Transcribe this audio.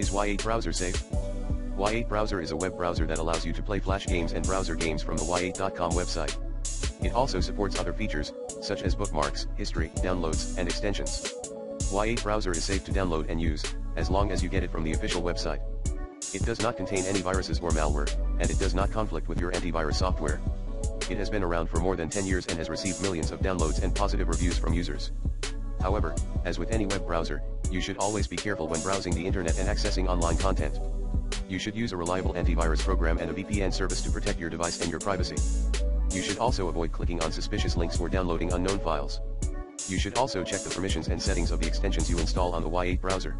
Is Y8 browser safe? Y8 browser is a web browser that allows you to play flash games and browser games from the y8.com website. It also supports other features, such as bookmarks, history, downloads, and extensions. Y8 browser is safe to download and use, as long as you get it from the official website. It does not contain any viruses or malware, and it does not conflict with your antivirus software. It has been around for more than 10 years and has received millions of downloads and positive reviews from users. However, as with any web browser, you should always be careful when browsing the internet and accessing online content. You should use a reliable antivirus program and a VPN service to protect your device and your privacy. You should also avoid clicking on suspicious links or downloading unknown files. You should also check the permissions and settings of the extensions you install on the Y8 browser.